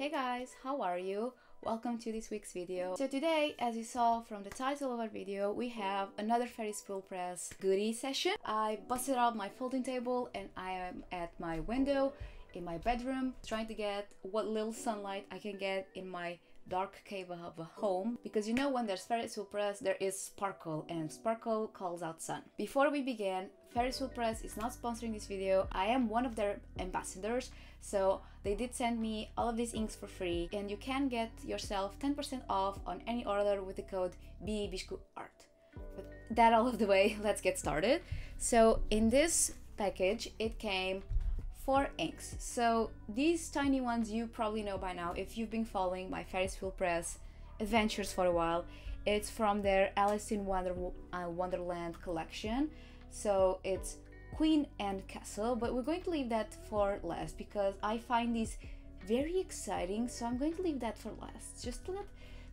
Hey guys, how are you? Welcome to this week's video. So today, as you saw from the title of our video, we have another Ferris Wheel Press goodie session. I busted out my folding table and I am at my window in my bedroom trying to get what little sunlight I can get in my dark cave of a home because you know when there's Ferris wheel press there is sparkle and sparkle calls out sun. Before we begin, Ferris wheel press is not sponsoring this video. I am one of their ambassadors so they did send me all of these inks for free and you can get yourself 10% off on any order with the code BIAHIBISCUART. But that all of the way, let's get started. So in this package it came four inks. So these tiny ones you probably know by now if you've been following my Ferris Wheel Press adventures for a while. It's from their Alice in Wonder, uh, Wonderland collection. So it's Queen and Castle, but we're going to leave that for last because I find these very exciting. So I'm going to leave that for last, just let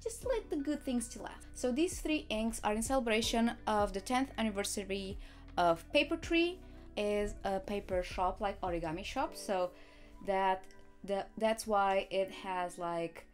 just let the good things to last. So these three inks are in celebration of the 10th anniversary of Paper Tree is a paper shop like origami shop so that the that's why it has like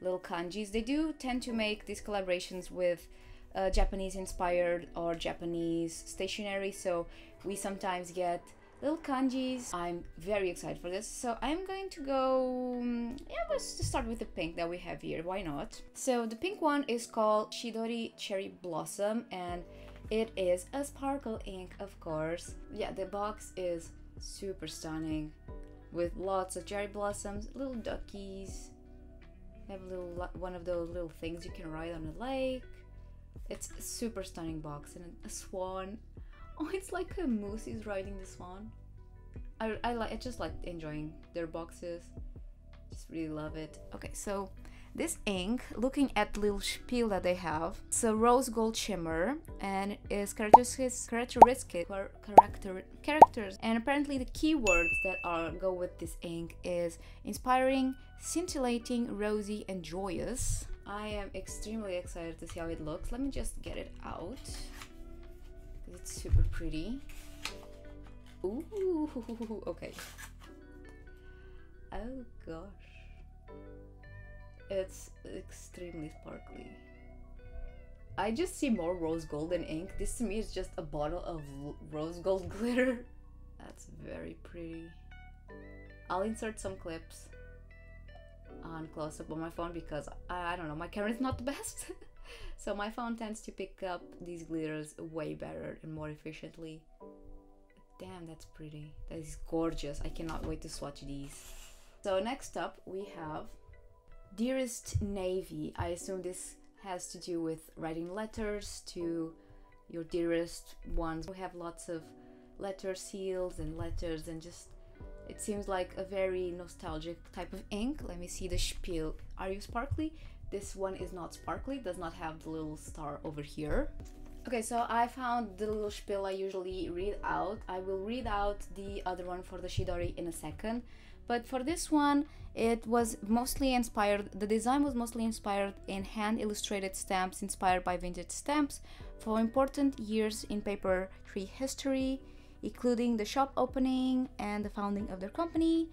little kanjis they do tend to make these collaborations with uh, japanese inspired or japanese stationery so we sometimes get little kanjis i'm very excited for this so i'm going to go um, yeah let's just start with the pink that we have here why not so the pink one is called Chidori cherry blossom and it is a sparkle ink, of course. Yeah, the box is super stunning with lots of cherry blossoms, little duckies. Have a little one of those little things you can ride on a lake. It's a super stunning box and a swan. Oh, it's like a moose is riding the swan. I, I like I just like enjoying their boxes. Just really love it. Okay, so this ink, looking at little spiel that they have, it's a rose gold shimmer and is characteristic, characteristic character, characters. And apparently the keywords that are go with this ink is inspiring, scintillating, rosy, and joyous. I am extremely excited to see how it looks. Let me just get it out it's super pretty. Ooh, okay. Oh gosh. It's extremely sparkly. I just see more rose gold and ink. This to me is just a bottle of rose gold glitter. That's very pretty. I'll insert some clips on close up on my phone because I, I don't know, my camera is not the best. so my phone tends to pick up these glitters way better and more efficiently. Damn, that's pretty. That is gorgeous. I cannot wait to swatch these. So next up we have Dearest Navy. I assume this has to do with writing letters to your dearest ones. We have lots of letter seals and letters and just it seems like a very nostalgic type of ink. Let me see the spiel. Are you sparkly? This one is not sparkly, does not have the little star over here. Okay, so I found the little spiel I usually read out. I will read out the other one for the Chidori in a second. But for this one, it was mostly inspired, the design was mostly inspired in hand illustrated stamps inspired by vintage stamps for important years in paper tree history, including the shop opening and the founding of their company,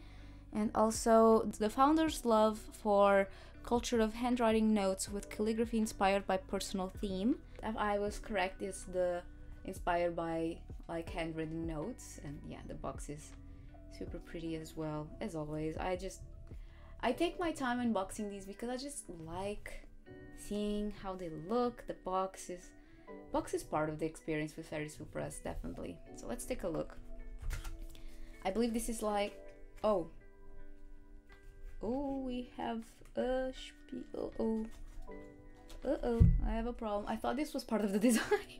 and also the founder's love for culture of handwriting notes with calligraphy inspired by personal theme. If I was correct, it's the inspired by like handwritten notes, and yeah, the box is super pretty as well as always i just i take my time unboxing these because i just like seeing how they look the box is box is part of the experience with Ferris Press definitely so let's take a look i believe this is like oh oh we have a spiel oh uh-oh i have a problem i thought this was part of the design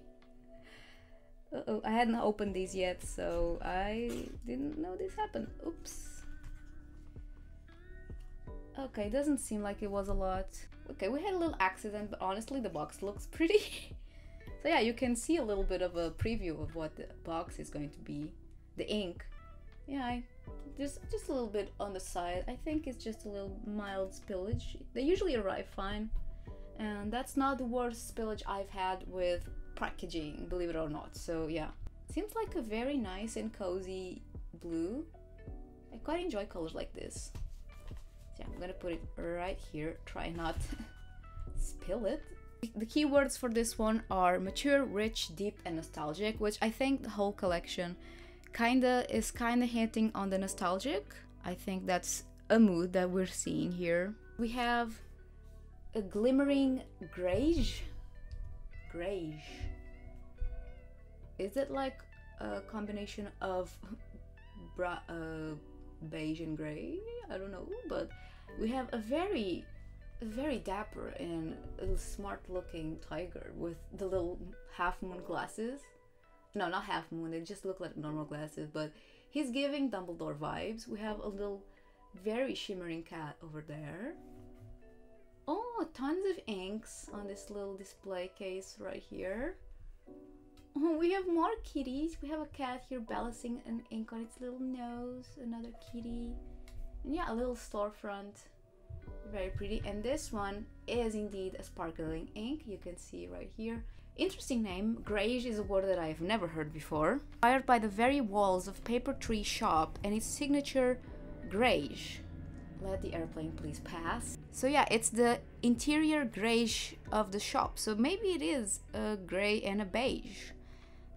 uh oh, I hadn't opened these yet, so I didn't know this happened. Oops. Okay, doesn't seem like it was a lot. Okay, we had a little accident, but honestly the box looks pretty. So yeah, you can see a little bit of a preview of what the box is going to be. The ink. Yeah, I, just, just a little bit on the side. I think it's just a little mild spillage. They usually arrive fine. And that's not the worst spillage I've had with packaging, believe it or not. So yeah, seems like a very nice and cozy blue. I quite enjoy colors like this. So I'm gonna put it right here. Try not spill it. The keywords for this one are mature, rich, deep, and nostalgic, which I think the whole collection kinda is kinda hinting on the nostalgic. I think that's a mood that we're seeing here. We have a glimmering grayish. Grayish. Is it like a combination of bra- uh, beige and gray? I don't know, but we have a very very dapper and smart looking tiger with the little half moon glasses. No, not half moon, they just look like normal glasses, but he's giving Dumbledore vibes. We have a little very shimmering cat over there. Oh, tons of inks on this little display case right here. Oh, we have more kitties. We have a cat here balancing an ink on its little nose. Another kitty. And yeah, a little storefront very pretty. And this one is indeed a sparkling ink. You can see right here. Interesting name. Grayish is a word that i've never heard before. Fired by the very walls of paper tree shop and its signature grayish. Let the airplane please pass. So yeah it's the interior grayish of the shop. So maybe it is a gray and a beige.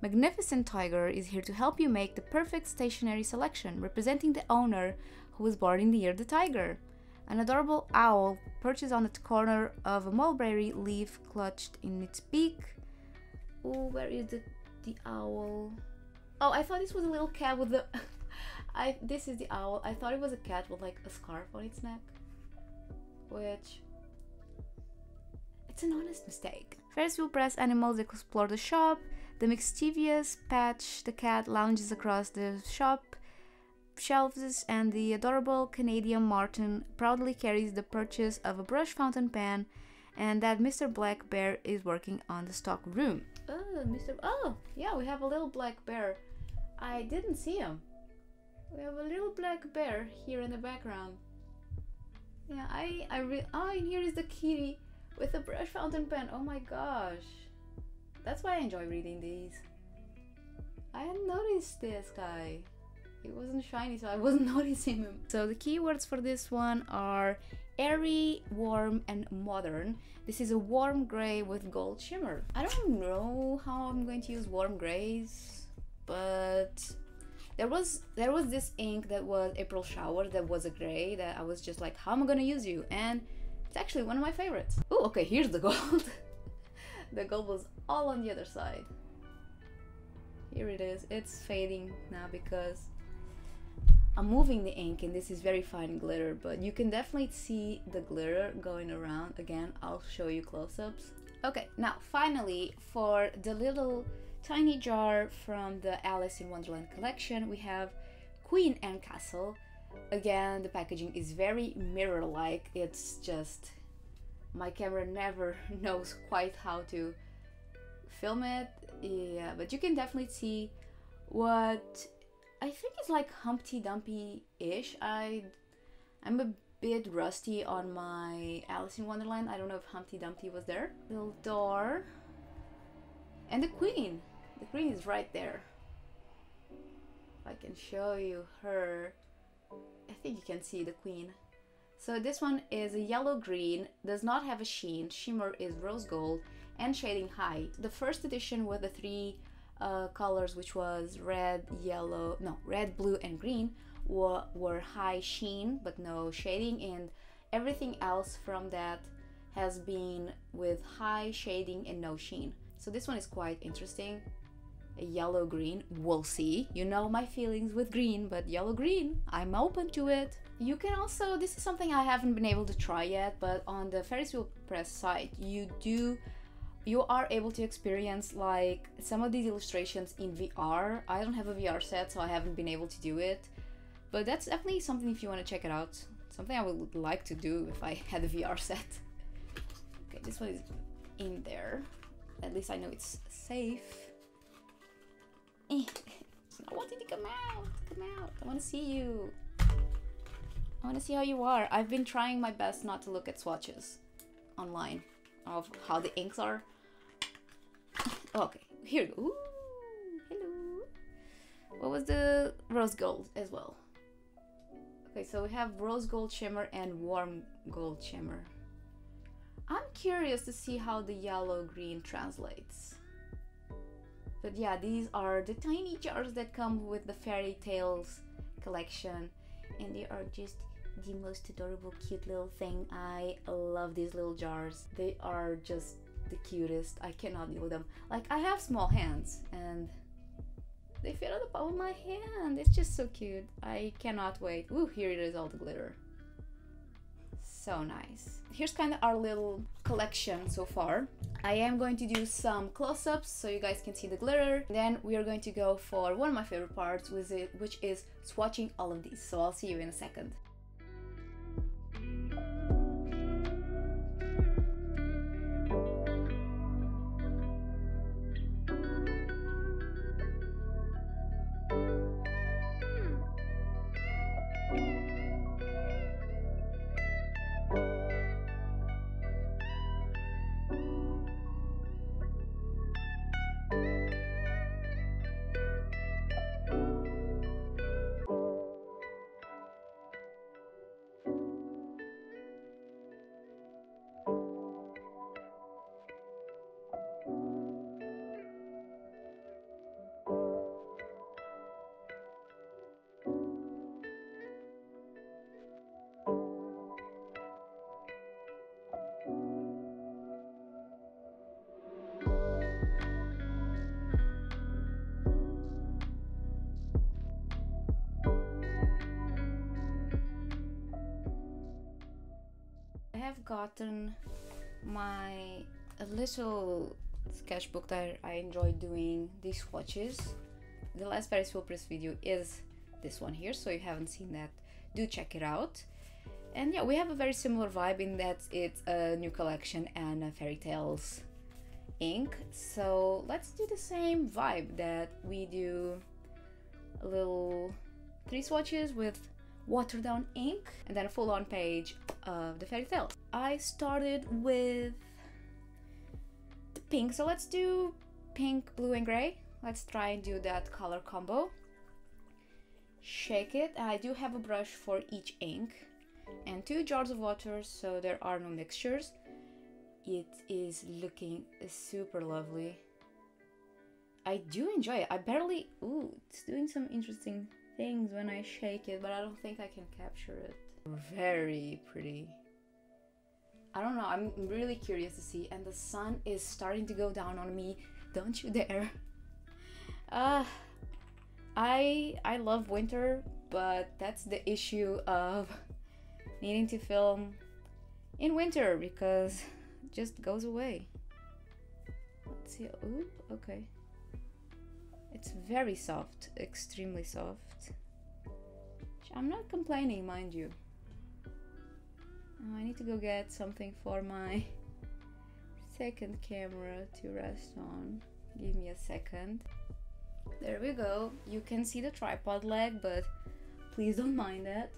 Magnificent tiger is here to help you make the perfect stationery selection representing the owner who was born in the year the tiger an adorable owl perches on the corner of a mulberry leaf clutched in its beak. Oh, where is the, the owl? Oh, I thought this was a little cat with the... I This is the owl. I thought it was a cat with like a scarf on its neck. Which... It's an honest mistake. Ferris wheel press animals explore the shop. The mischievous Patch the cat lounges across the shop shelves and the adorable Canadian Marten proudly carries the purchase of a brush fountain pen and that Mr. Black Bear is working on the stock room. Oh, Mr. Oh, yeah, we have a little black bear. I didn't see him. We have a little black bear here in the background. Yeah, I, I re- oh, and here is the kitty with a brush fountain pen. Oh my gosh. That's why I enjoy reading these. I hadn't noticed this guy it wasn't shiny so I wasn't noticing him. So the keywords for this one are airy, warm and modern. This is a warm gray with gold shimmer. I don't know how I'm going to use warm grays, but there was there was this ink that was April Shower that was a gray that I was just like, how am I gonna use you? And it's actually one of my favorites. Oh, okay, here's the gold. the gold was all on the other side. Here it is. It's fading now because I'm moving the ink and this is very fine glitter, but you can definitely see the glitter going around. Again, I'll show you close-ups. Okay, now finally for the little tiny jar from the Alice in Wonderland collection, we have Queen and Castle. Again, the packaging is very mirror-like. It's just, my camera never knows quite how to film it. Yeah, but you can definitely see what I think it's like Humpty Dumpty-ish. I I'm a bit rusty on my Alice in Wonderland. I don't know if Humpty Dumpty was there. Little door. And the queen. The queen is right there. If I can show you her. I think you can see the queen. So this one is a yellow green, does not have a sheen, shimmer is rose gold, and shading high. The first edition with the three uh, colors, which was red, yellow, no, red, blue, and green, were, were high sheen but no shading, and everything else from that has been with high shading and no sheen. So this one is quite interesting. A yellow green, we'll see. You know my feelings with green, but yellow green, I'm open to it. You can also, this is something I haven't been able to try yet, but on the Ferris Wheel Press site, you do you are able to experience like some of these illustrations in VR. I don't have a VR set, so I haven't been able to do it. But that's definitely something if you want to check it out. Something I would like to do if I had a VR set. Okay, this one is in there. At least I know it's safe. Eh, I wanted to come out. Come out. I want to see you. I want to see how you are. I've been trying my best not to look at swatches online of how the inks are. Okay, here we go. Ooh, hello. What was the rose gold as well? Okay, so we have rose gold shimmer and warm gold shimmer. I'm curious to see how the yellow green translates. But yeah, these are the tiny jars that come with the FerriTales collection and they are just the most adorable cute little thing. I love these little jars. They are just the cutest. I cannot deal with them. Like I have small hands and they fit on the palm of my hand. It's just so cute. I cannot wait. Ooh, here it is all the glitter. So nice. Here's kind of our little collection so far. I am going to do some close-ups so you guys can see the glitter. Then we are going to go for one of my favorite parts, which is swatching all of these. So I'll see you in a second. Gotten my little sketchbook that I enjoy doing these swatches. The last Ferris wheel press video is this one here, so if you haven't seen that, do check it out. And yeah, we have a very similar vibe in that it's a new collection and FerriTales ink. So let's do the same vibe that we do a little three swatches with watered down ink and then a full on page of the fairy tale. I started with the pink, so let's do pink, blue and gray. Let's try and do that color combo. Shake it. I do have a brush for each ink and two jars of water so there are no mixtures. It is looking super lovely. I do enjoy it. I barely... Ooh, it's doing some interesting things when I shake it, but I don't think I can capture it. Very pretty. I don't know, I'm really curious to see. And the sun is starting to go down on me. Don't you dare. Uh, I, I love winter, but that's the issue of needing to film in winter because it just goes away. Let's see. Ooh, okay. It's very soft, extremely soft. I'm not complaining, mind you. Oh, I need to go get something for my second camera to rest on. Give me a second. There we go. You can see the tripod leg, but please don't mind that.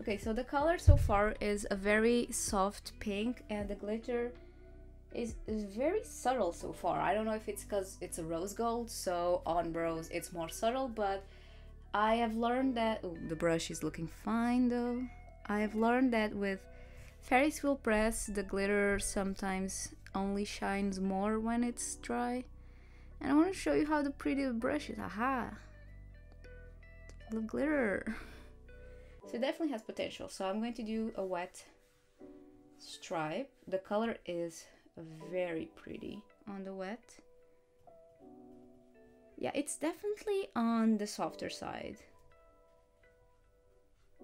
Okay, so the color so far is a very soft pink and the glitter is, is very subtle so far. I don't know if it's because it's a rose gold, so on rose it's more subtle, but I have learned that... Oh, the brush is looking fine though. I have learned that with Ferris wheel press, the glitter sometimes only shines more when it's dry. And I want to show you how the pretty the brush is. Aha! The glitter. So it definitely has potential. So I'm going to do a wet stripe. The color is very pretty on the wet. Yeah, it's definitely on the softer side.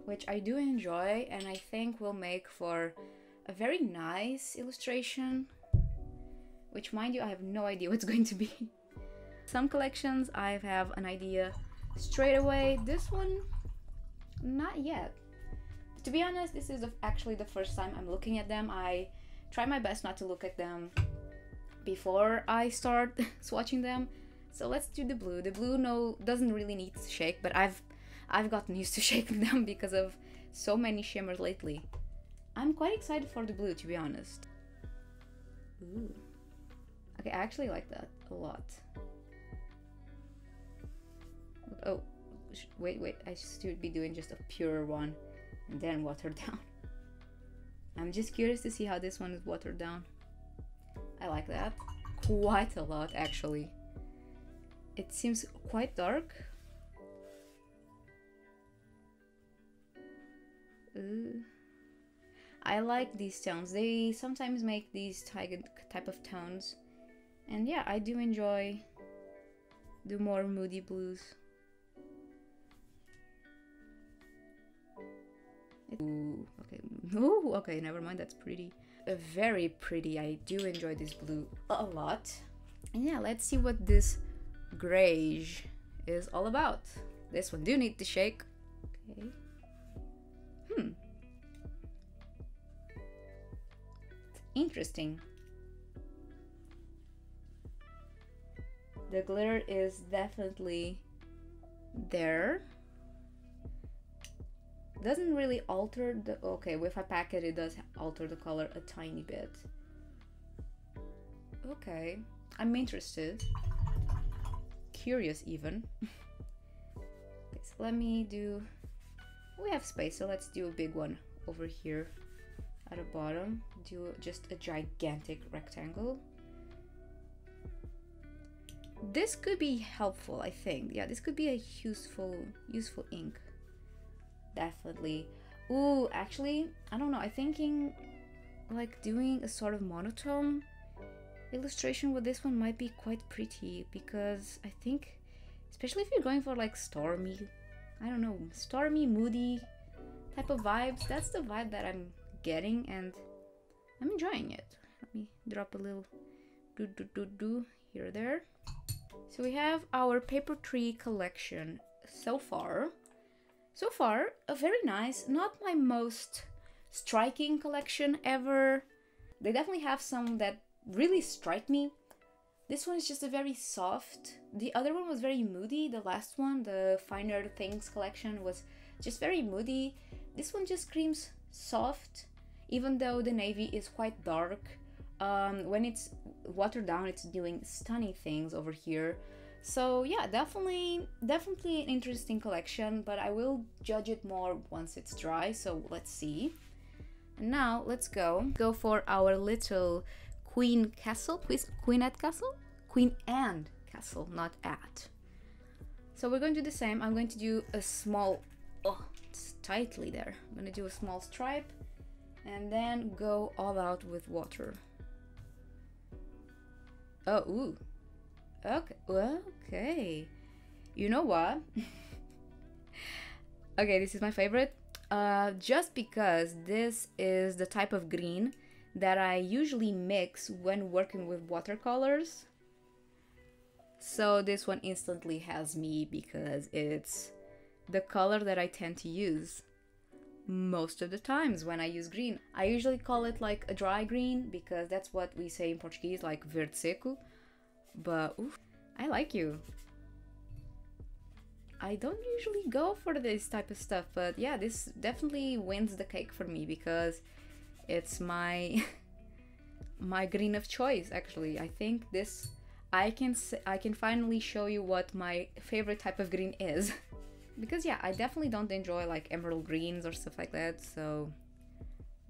Which I do enjoy and I think will make for a very nice illustration. Which mind you, I have no idea what's going to be. Some collections I have an idea straight away. This one, not yet. To be honest, this is actually the first time I'm looking at them. I try my best not to look at them before I start swatching them. So let's do the blue. The blue no doesn't really need to shake, but I've I've gotten used to shaking them because of so many shimmers lately. I'm quite excited for the blue to be honest. Ooh. Okay, I actually like that a lot. Oh, wait, wait, I should be doing just a pure one and then watered down. I'm just curious to see how this one is watered down. I like that quite a lot actually. It seems quite dark. Uh, I like these tones. They sometimes make these type of tones. And yeah, I do enjoy the more moody blues. Ooh, okay. Ooh, okay, never mind, that's pretty. Uh, very pretty. I do enjoy this blue a lot. And yeah, let's see what this grayish is all about. This one do need to shake. Okay. Hmm. Interesting. The glitter is definitely there. Doesn't really alter the... Okay, with a pack it, it does alter the color a tiny bit. Okay, I'm interested. Curious even. okay, so let me do... We have space, so let's do a big one over here at the bottom. Do just a gigantic rectangle. This could be helpful i think. Yeah this could be a useful useful ink. Definitely. Ooh, actually i don't know i'm thinking like doing a sort of monotone illustration with this one might be quite pretty because i think especially if you're going for like stormy i don't know stormy moody type of vibes that's the vibe that i'm getting and i'm enjoying it let me drop a little do do do do here there so we have our paper tree collection so far. So far, a very nice, not my most striking collection ever. They definitely have some that really strike me. This one is just a very soft. The other one was very moody. The last one, the Finer Things collection, was just very moody. This one just screams soft, even though the navy is quite dark. Um, when it's watered down, it's doing stunning things over here. So yeah, definitely, definitely an interesting collection, but I will judge it more once it's dry. So let's see. And now let's go go for our little Queen Castle, Queen at Castle, Queen and Castle, not at. So we're going to do the same. I'm going to do a small, oh, it's tightly there. I'm going to do a small stripe and then go all out with water. Oh, ooh. Okay. Okay. You know what? okay, this is my favorite. Uh, just because this is the type of green that I usually mix when working with watercolors. So this one instantly has me because it's the color that I tend to use most of the times when I use green. I usually call it like a dry green because that's what we say in Portuguese, like verde seco. But oof, I like you. I don't usually go for this type of stuff, but yeah, this definitely wins the cake for me because it's my my green of choice actually. I think this I can I can finally show you what my favorite type of green is. because yeah, I definitely don't enjoy like emerald greens or stuff like that. So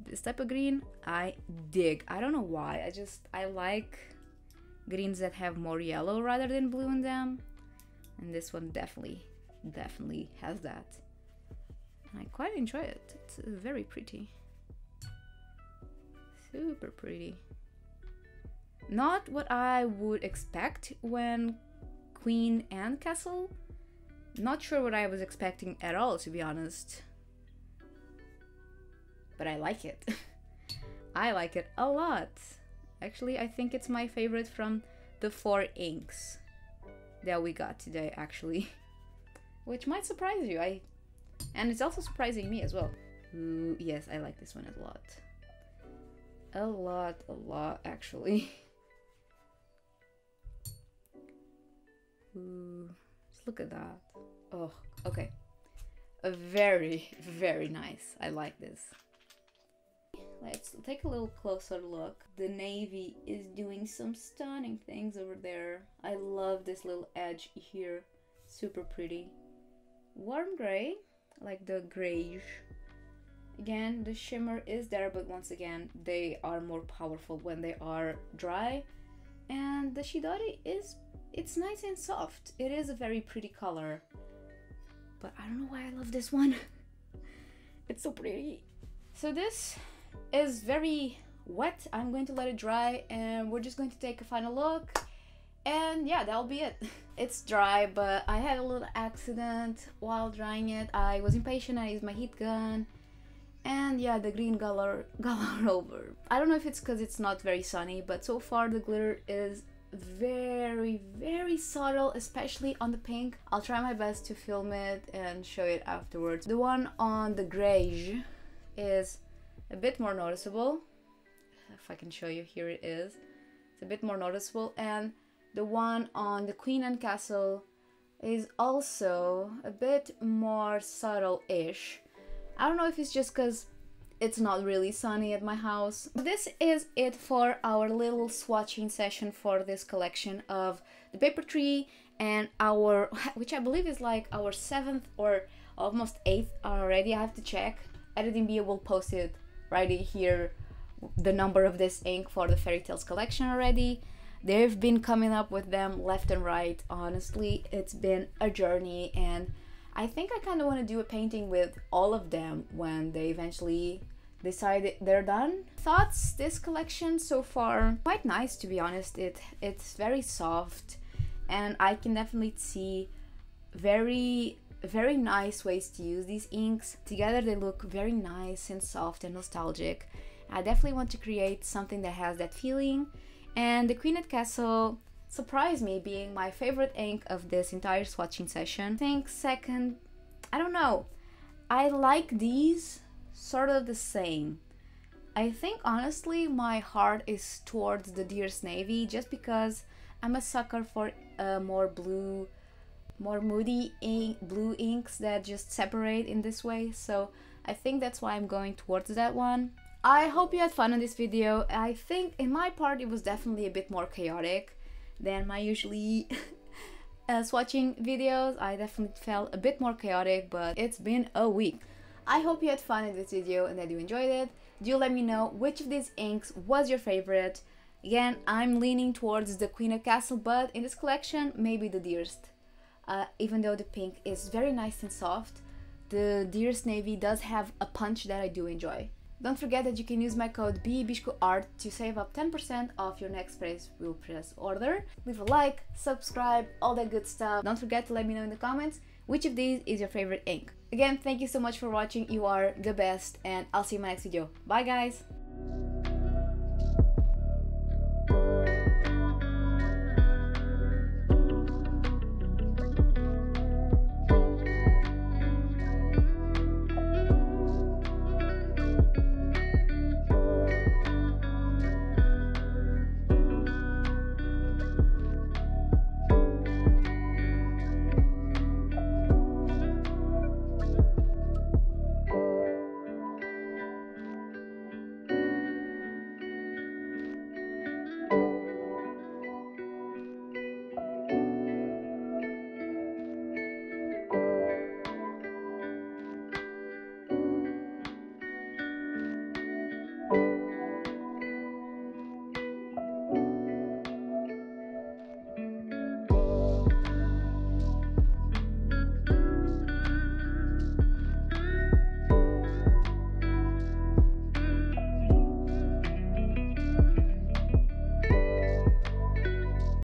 this type of green I dig. I don't know why. I just I like greens that have more yellow rather than blue in them. And this one definitely definitely has that. I quite enjoy it. It's uh, very pretty. Super pretty. Not what I would expect when Queen and Castle not sure what I was expecting at all, to be honest. But I like it. I like it a lot. Actually, I think it's my favorite from the four inks that we got today, actually. Which might surprise you. I And it's also surprising me as well. Ooh, yes, I like this one a lot. A lot, a lot, actually. Ooh. Look at that. Oh, okay. A very, very nice. I like this. Let's take a little closer look. The navy is doing some stunning things over there. I love this little edge here. Super pretty. warm gray, like the grayish. Again, the shimmer is there, but once again, they are more powerful when they are dry. And the Chidori is, it's nice and soft. It is a very pretty color. But I don't know why I love this one. it's so pretty. So this is very wet. I'm going to let it dry and we're just going to take a final look. And yeah, that'll be it. It's dry, but I had a little accident while drying it. I was impatient, I used my heat gun. And yeah, the green color over. I don't know if it's because it's not very sunny, but so far the glitter is very, very subtle, especially on the pink. I'll try my best to film it and show it afterwards. The one on the grayish is a bit more noticeable. If I can show you, here it is. It's a bit more noticeable and the one on the Queen and Castle is also a bit more subtle-ish. I don't know if it's just because it's not really sunny at my house. This is it for our little swatching session for this collection of the paper tree and our, which I believe is like our seventh or almost eighth already, I have to check. Editing Bia will post it right here, the number of this ink for the FerriTales collection already. They've been coming up with them left and right. Honestly, it's been a journey and I think I kind of want to do a painting with all of them when they eventually decide they're done. Thoughts, this collection so far, quite nice to be honest. It It's very soft and I can definitely see very very nice ways to use these inks. Together they look very nice and soft and nostalgic. I definitely want to create something that has that feeling and the Queen at Castle surprised me being my favorite ink of this entire swatching session. I think second, I don't know, I like these sort of the same. I think honestly my heart is towards the Dearest Navy just because I'm a sucker for uh, more blue, more moody ink, blue inks that just separate in this way. So I think that's why I'm going towards that one. I hope you had fun in this video. I think in my part it was definitely a bit more chaotic than my usually uh, swatching videos. I definitely felt a bit more chaotic, but it's been a week. I hope you had fun in this video and that you enjoyed it. Do let me know which of these inks was your favorite. Again, I'm leaning towards the Queen of Castle, but in this collection, maybe the Dearest. Uh, even though the pink is very nice and soft, the Dearest Navy does have a punch that I do enjoy. Don't forget that you can use my code BIAHIBISCUART to save up 10% off your next Wheel Press order. Leave a like, subscribe, all that good stuff. Don't forget to let me know in the comments which of these is your favorite ink. Again, thank you so much for watching, you are the best, and I'll see you in my next video. Bye guys!